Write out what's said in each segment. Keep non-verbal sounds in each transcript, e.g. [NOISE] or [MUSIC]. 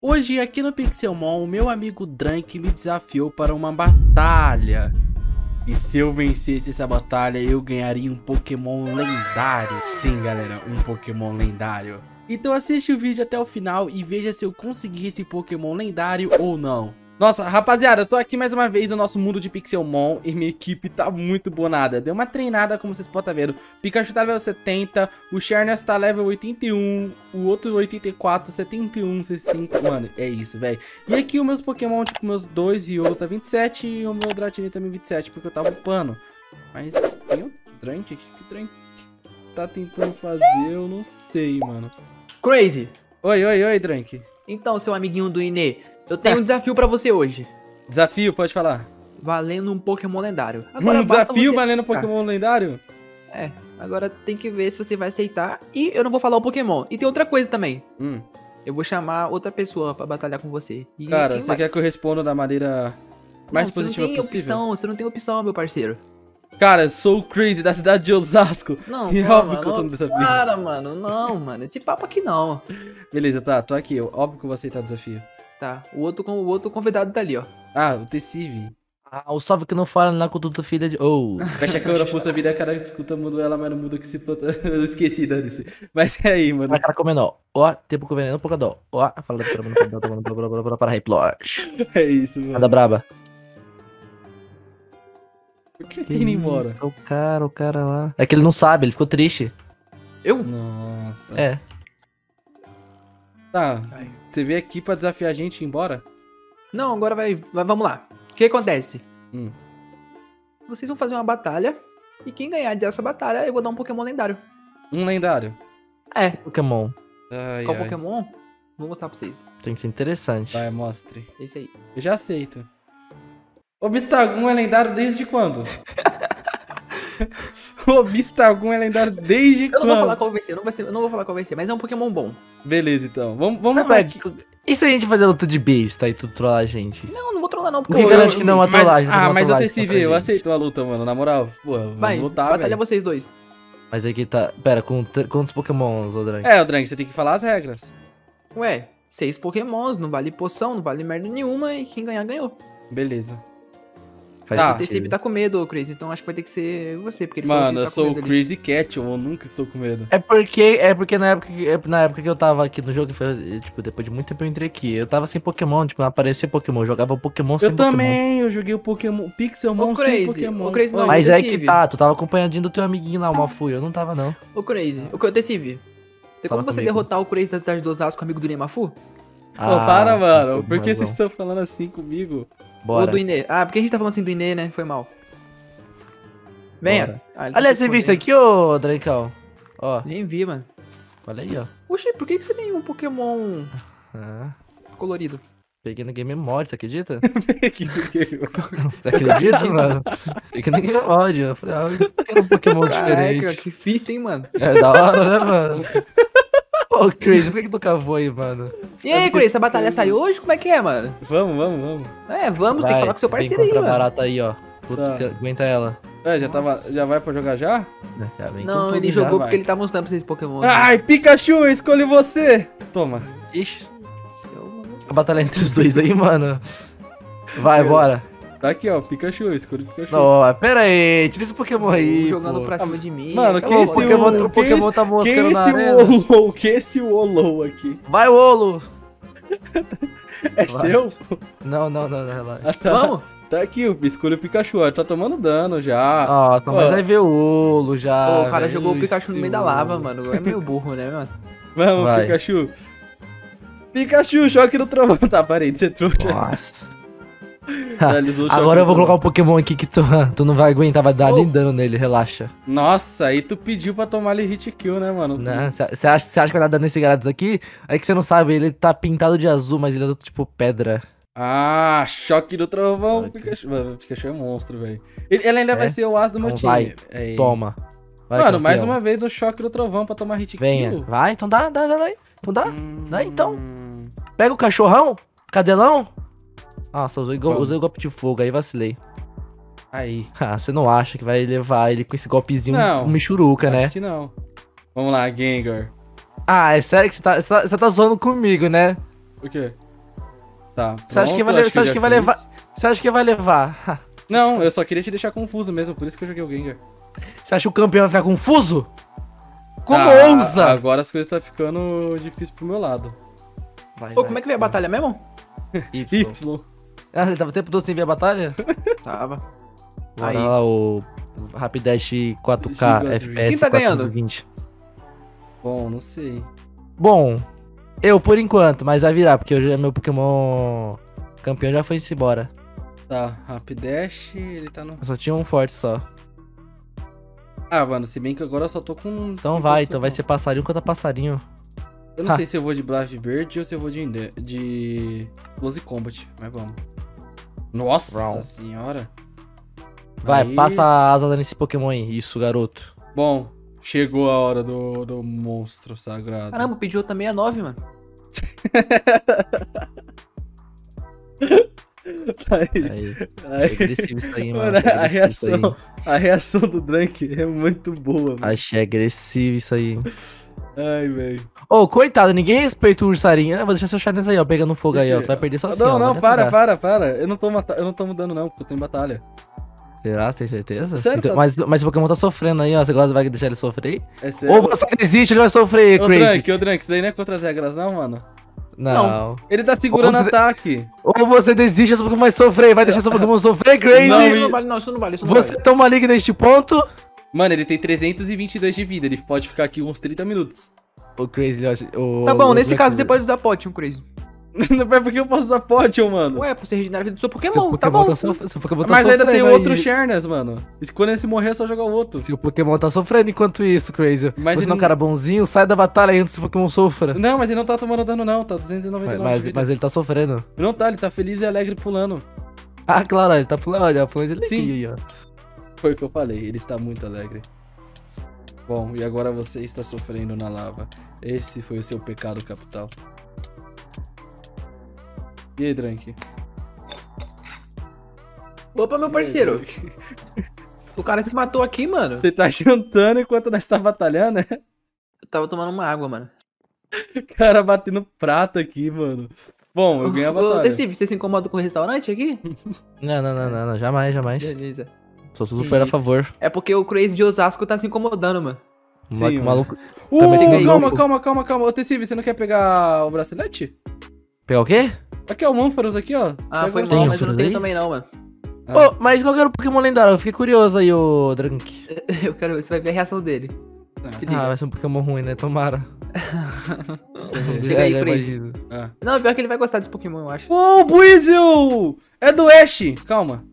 Hoje aqui no Pixelmon, o meu amigo Drank me desafiou para uma batalha. E se eu vencesse essa batalha, eu ganharia um Pokémon lendário. Sim, galera, um Pokémon lendário. Então assiste o vídeo até o final e veja se eu consegui esse Pokémon lendário ou não. Nossa, rapaziada, eu tô aqui mais uma vez no nosso mundo de Pixelmon e minha equipe tá muito bonada. Deu uma treinada, como vocês podem estar vendo. Pikachu tá level 70, o Sharness tá level 81, o outro 84, 71, 60... Mano, é isso, velho. E aqui os meus Pokémon, tipo, meus dois Riolo tá 27 e o meu Dratini também 27, porque eu tava upando. Mas tem o Drank? O que Drank tá tentando fazer? Eu não sei, mano. Crazy. Oi, oi, oi, Drank. Então, seu amiguinho do Inê, eu tenho um desafio pra você hoje. Desafio, pode falar. Valendo um Pokémon lendário. um desafio você... valendo um Pokémon lendário? É, agora tem que ver se você vai aceitar. E eu não vou falar o Pokémon. E tem outra coisa também. Hum. Eu vou chamar outra pessoa pra batalhar com você. E Cara, você vai... quer que eu responda da maneira mais não, positiva você não tem possível? Opção, você não tem opção, meu parceiro. Cara, sou o Crazy da cidade de Osasco. Não, e calma, óbvio que eu tô no desafio. Para, mano, não, mano. Esse papo aqui não. Beleza, tá, tô aqui. Óbvio que eu vou aceitar o desafio. Tá, o outro, o outro convidado tá ali, ó. Ah, o Tessive. Ah, o salve que não fala na conduta filha de. Oh! Fecha a câmera, pulsa a vida, cara escuta, mudou ela, mas não muda que se. [LAUGHS] Eu esqueci, dane-se. Mas é aí, mano. A cara comendo, ó. Tempo com veneno, pouca dó. Ó, fala da para para Hyplosh. É isso, mano. Nada braba. Por que, que ele indo embora? O cara, o cara lá. É que ele não sabe, ele ficou triste. Eu? Nossa. É. Tá. Ai. Você veio aqui pra desafiar a gente e ir embora? Não, agora vai, vai vamos lá. O que acontece? Hum. Vocês vão fazer uma batalha e quem ganhar dessa batalha, eu vou dar um Pokémon lendário. Um lendário? É. Pokémon. Ai, Qual ai. Pokémon? Vou mostrar pra vocês. Tem que ser interessante. Vai, mostre. Esse aí. Eu já aceito. O Bistagun é lendário desde quando? [LAUGHS] [LAUGHS] o Bistagun é lendário desde eu quando? Eu não vou falar qual vai ser, eu não, vai ser, eu não vou falar qual vai ser, mas é um Pokémon bom. Beleza, então. Vamos, vamos lá. E se a gente fazer luta de besta e tu trollar a gente? Não, não vou trollar não, porque... eu garante que não é uma trollagem. Ah, mas eu TCV, eu aceito a luta, mano, na moral. Pô, vai, lutar, batalha véio. vocês dois. Mas aqui tá... Pera, com quantos pokémons, Odrank? É, Odrank, você tem que falar as regras. Ué, seis pokémons, não vale poção, não vale merda nenhuma e quem ganhar, ganhou. Beleza. Tá. O TCP tá com medo, Crazy, então acho que vai ter que ser você, porque ele Mano, tá eu sou o Crazy Cat, eu nunca estou com medo. É porque, é porque na época, na época que eu tava aqui no jogo, foi, tipo, depois de muito tempo eu entrei aqui, eu tava sem Pokémon, tipo, não aparecia Pokémon, eu jogava Pokémon sem eu Pokémon. Eu também, eu joguei o Pokémon, Pixelmon sem Pokémon. O Crazy não, Mas é que tá, tu tava acompanhadinho do teu amiguinho lá, o Malfui, eu não tava não. O Crazy, o TCV, tem como você derrotar o Crazy da cidade do Osasco, amigo do Nemafu? Ah, Pô, para, mano, por que vocês estão falando assim comigo? Bora. Ou do Inê. Ah, porque a gente tá falando assim do Inê, né? Foi mal. Venha. Ah, tá Aliás, você viu isso aqui, ô Dracão? Ó. Nem vi, mano. Olha aí, ó. Oxi, por que, que você tem um Pokémon ah. colorido? Peguei no Game Mode, você acredita? [LAUGHS] você acredita, mano? Peguei no Game Mode. Eu falei, ah, eu quero um Pokémon Caraca, diferente. que fita, hein, mano? É da hora, né, mano? [LAUGHS] Ô, oh, Crazy, por que, que tu cavou aí, mano? E aí, Crazy, essa batalha saiu hoje? Como é que é, mano? Vamos, vamos, vamos. É, vamos, Vai, tem que falar com seu parceiro aí, mano. barata aí, ó. Tá. Aguenta ela. É, já, tava, já vai pra jogar já? já vem não, ele jogou porque vai. ele tá mostrando pra vocês Pokémon. Ai, né? Pikachu, eu escolhi você! Toma. Ixi. A batalha entre os dois aí, mano. Vai, bora. Tá aqui, ó, Pikachu, escolhi Pikachu. Não, pera aí, tira esse Pokémon aí. Jogando pô. pra cima de mim. Mano, quem esse Pokémon, o, o Pokémon tá mostrando na arena. Quem esse Olo? [LAUGHS] Quem esse Olo aqui? Vai, Olo! é vai. seu? Não, não, não, não relaxa. Ah, tá. Vamos? Tá aqui, escolha o Pikachu, ó. Tá tomando dano já. Nossa, mas vai ver o Olo já. Pô, o cara jogou o Pikachu no meio da lava, mano. É meio burro, né, mano? Vamos, vai. Pikachu. Pikachu, choque no trovão. [LAUGHS] Tá, parei de ser trouxa. Nossa. [LAUGHS] Agora eu vou colocar um Pokémon aqui que tu, [LAUGHS] tu não vai aguentar, vai dar oh. nem dano nele, relaxa. Nossa, aí tu pediu pra tomar ali hit kill, né, mano? Você acha, acha que vai dar dano nesse Gyarados aqui? É que você não sabe, ele tá pintado de azul, mas ele é do tipo pedra. Ah, choque do trovão. Okay. Pikachu, mano, Pikachu é monstro, velho. Ele, ele, ainda é? vai ser o as do meu então time. Vai, toma. Vai, mano, campeão. mais uma vez no choque do trovão pra tomar hit Venha. kill. Vai, então dá, dá, dá, dá. Então dá. Hum... Dá então. Pega o cachorrão, cadelão. Nossa, usei, go usei o golpe de fogo, aí vacilei. Aí. [LAUGHS] Ah, você não acha que vai levar ele com esse golpezinho não, um michuruca, né? Acho que não. Vamos lá, Gengar. Ah, é sério que você tá, você tá, você tá zoando comigo, né? O quê? Tá. Você acha que vai, acho acha que vai levar? Você acha que vai levar? [LAUGHS] Não, eu só queria te deixar confuso mesmo, por isso que eu joguei o Gengar. Você acha que o campeão vai ficar confuso? Como Tá, ousa? Agora as coisas estão ficando difíceis pro meu lado. Vai, Pô, como é que veio a batalha mesmo? [LAUGHS] Y. Y. Ah, ele tava o tempo todo sem ver a batalha? [LAUGHS] Tava. Bora Aí. lá, o Rapidash 4K Giga FPS Quem tá ganhando? 420. Bom, não sei. Bom, eu por enquanto, mas vai virar, porque hoje meu Pokémon campeão já foi embora. Tá, Rapidash, ele tá no... Eu só tinha um forte só. Ah, mano, se bem que agora eu só tô com... Então vai, então vai ser passarinho contra passarinho. Eu não Ha. sei se eu vou de Blast Bird ou se eu vou de, de Close Combat, mas vamos. Nossa Round. senhora. Vai, Aí- passa a asa nesse Pokémon aí. Isso, garoto. Bom, chegou a hora do, do monstro sagrado. Caramba, pediu outra 69, mano. [LAUGHS] Aí, Aí, aí, agressivo isso aí, mano. a aí. reação, a reação do Drunk é muito boa, mano. Achei agressivo isso aí. Ai, velho. Ô, coitado, ninguém respeita o ursarinho. Ah, vou deixar seu Charles aí, ó, pegando fogo aí, ó. Tu vai perder só assim, não, ó. não, vai para, para, para. Eu não tô, mata... eu não tô mudando, não, porque eu tô em batalha. Será? Tem certeza? Sério, Então- tá- mas, mas o Pokémon tá sofrendo aí, ó. Você gosta, vai deixar ele sofrer? É sério. Ou você desiste, ele vai sofrer, Ô, Crazy. Drunk, ô, Drunk, isso daí não é contra as regras, não, mano. Não. Ele tá segurando Ou você- ataque. Ou você desiste, seu Pokémon vai sofrer, vai deixar seu Pokémon sofrer, Crazy. Não, isso não vale, não, isso não vale, isso não Você vale. toma liga neste ponto. Mano, ele tem 322 de vida, ele pode ficar aqui uns 30 minutos. O Crazy, o, Tá bom, o nesse caso você pode usar pote, um crazy. [LAUGHS] Não é porque eu posso usar Potion, mano. Ué, pra você regenerar a vida do seu Pokémon, Seu tá Pokémon bom. tá, sof... seu Pokémon tá Mas ainda tem outro. Sharnas, mano. E quando ele se morrer, é só jogar o outro. Seu Pokémon tá sofrendo enquanto isso, Crazy. Mas você ele não é um cara bonzinho, sai da batalha antes que o Pokémon sofra. Não, mas ele não tá tomando dano, não. Tá Mas, 299 de mas, vida. mas ele tá sofrendo. Não tá, ele tá feliz e alegre pulando. Ah, claro, ele tá falando, olha, falando de Sim. alegria aí, ó. Foi o que eu falei, ele está muito alegre. Bom, e agora você está sofrendo na lava. Esse foi o seu pecado capital. E aí, Drank? Opa, meu parceiro. O cara se matou aqui, mano. Você tá jantando enquanto nós tá batalhando, né? Eu tava tomando uma água, mano. O cara batendo prato aqui, mano. Bom, eu ganhei a Ô, batalha. Tecive, você se incomoda com o restaurante aqui? Não, não, não, não, não, jamais, jamais. Beleza. Sou super a favor. É porque o Crazy de Osasco tá se incomodando, mano. Sim, moleque mano. maluco. Uh, calma, louco. calma, calma, calma. Ô, Tessive, você não quer pegar o bracelete? Pegar o quê? Aqui, ó, o Manfaros aqui, ó. Ah, Pega foi o Sim, mal, o mas eu não tenho também não, mano. Ah. Ô, mas qual que era o Pokémon lendário? Eu fiquei curioso aí, ô Drunk. [LAUGHS] Eu quero ver, você vai ver a reação dele. Liga. Ah, vai ser um Pokémon ruim, né? Tomara. [LAUGHS] Chega aí, imagino. Ah. Não, pior que ele vai gostar desse Pokémon, eu acho. Ô, Buizel! É do Ash! Calma.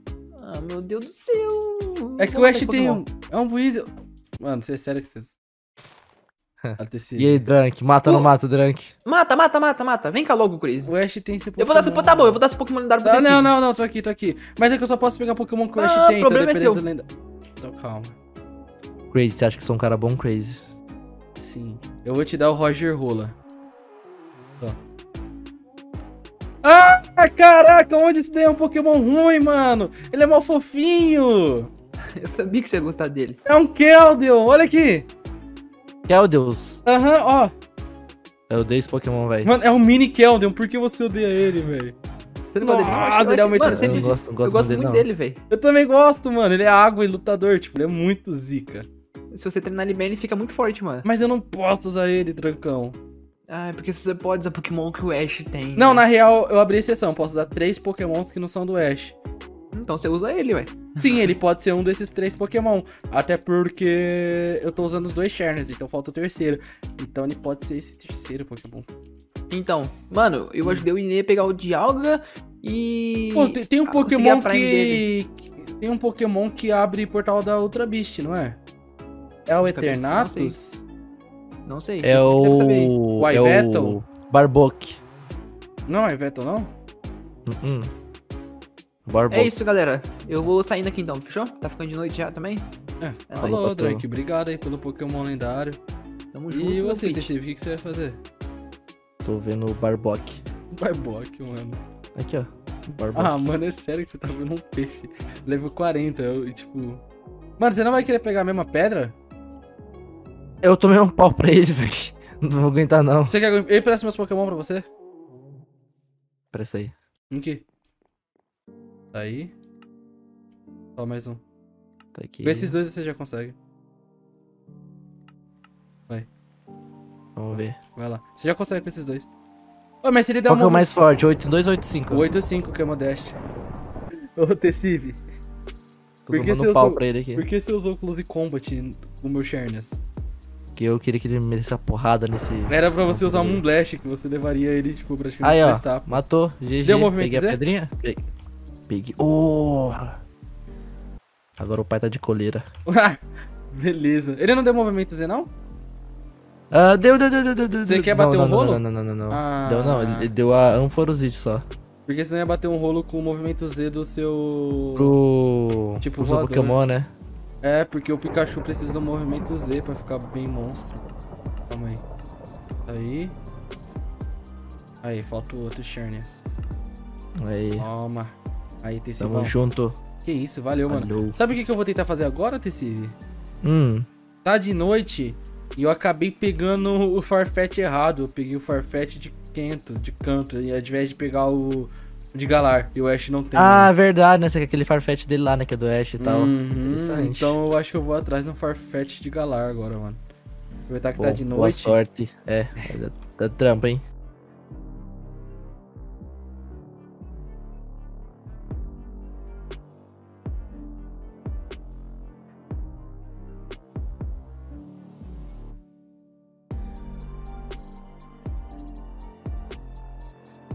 Ah, meu Deus do céu. É que o Ash esse tem Pokémon. um. É um Buizel. Mano, você é sério que você. [LAUGHS] E aí, Drunk? Mata ou não mata, Drunk? Mata, mata, mata, mata. Vem cá logo, Crazy. O Ash tem esse Eu vou dar seu Tá bom, eu vou dar seu Pokémon lendário pro Ah, não, não, não, tô aqui, tô aqui. Mas é que eu só posso pegar Pokémon que o Ash Ah, tem, o problema é dependendo seu. lenda. Então calma. Crazy, você acha que sou um cara bom, Crazy? Sim. Eu vou te dar o Roger Rola. Ó. Ah, caraca, onde esse daí é um Pokémon ruim, mano? Ele é mal fofinho. [LAUGHS] Eu sabia que você ia gostar dele. É um Keldon, olha aqui. Que é o Deus? Aham, ó. Eu odeio esse Pokémon, velho. Mano, é um mini Keldon, por que você odeia ele, velho? Você não gosta dele? Eu Nossa, eu ele é acho- muito mano, Eu não gosto, não Eu gosto, gosto dele, muito não. dele, velho. Eu também gosto, mano. Ele é água e lutador, tipo, ele é muito zica. Se você treinar ele bem, ele fica muito forte, mano. Mas eu não posso usar ele, trancão. Ah, é porque você pode usar Pokémon que o Ash tem. Não, né? na real, eu abri exceção. Posso usar três Pokémons que não são do Ash. Então você usa ele, ué. Sim, ele [LAUGHS] pode ser um desses três Pokémon. Até porque eu tô usando os dois Charners, então falta o terceiro. Então ele pode ser esse terceiro Pokémon. Então, mano, eu ajudei o Inê a pegar o Dialga e. Pô, tem, tem um Pokémon que... que- Tem um Pokémon que abre portal da Ultra Beast, não é? É o Eternatus? Não sei. É o. O é Ivetal? o. Barbock. Não, é Iveto, não? Hum, hum. Barbock. É isso, galera. Eu vou saindo aqui então, fechou? Tá ficando de noite já também? É, É falou. Drake. Obrigado aí pelo Pokémon lendário. Tamo junto. E você. TCV, o que, você vai fazer? Tô vendo o Barbock. Barbock, mano. Aqui, ó. Barbock. Ah, mano, é sério que você tá vendo um peixe. Level 40, eu, tipo... Mano, você não vai querer pegar a mesma pedra? Eu tomei um pau pra ele, [LAUGHS] velho. Não vou aguentar, não. Você quer que eu empreste meus Pokémon pra você? Presta aí. Em que? Tá aí. Só mais um. Tá aqui. Com esses dois você já consegue. Vamos ver. Vai lá. Você já consegue com esses dois. Ô, mas se ele der Qual que é o um mais forte? 8 2 8 5. O 8-5 que é modeste. Ô, Tessive. Tô por que tomando você pau usou- pra ele aqui. Por que você usou Close Combat no meu Sharness? Porque eu queria que ele me metesse a porrada nesse. Era pra você usar poderia. Moonblast, que você levaria ele, tipo, praticamente Aí, ó. Matou. GG. Deu movimento Peguei a pedrinha. Peguei. Peguei. Oh! Agora o pai tá de coleira. [LAUGHS] Beleza. Ele não deu movimento Z, não? Ah, deu, deu, deu, deu, deu, deu. Você quer bater um rolo? Não, não, não, não. não. Ah. Deu não, ele, deu a Anforosite só. Porque senão ia bater um rolo com o movimento Z do seu... Pro. Tipo pro seu. Pokémon, né? É, porque o Pikachu precisa do movimento Z pra ficar bem monstro. Calma aí. Aí. Aí, falta o outro Sharness. Aí. Toma. Aí, Tamo Tessivão. junto. Que isso, valeu, mano. Falou. Sabe o que, que eu vou tentar fazer agora, Tessive? Hum. Tá de noite e eu acabei pegando o Farfetch errado. Eu peguei o Farfetch de canto, de canto, e ao invés de pegar o de Galar. E o Ash não tem. Ah, mais. verdade, né? Você quer aquele Farfetch dele lá, né? Que é do Ash e tal. Uhum, Interessante. Então eu acho que eu vou atrás de um Farfetch de Galar agora, mano. Aproveitar que tá Bom, de Boa noite. sorte. É, da trampa, hein?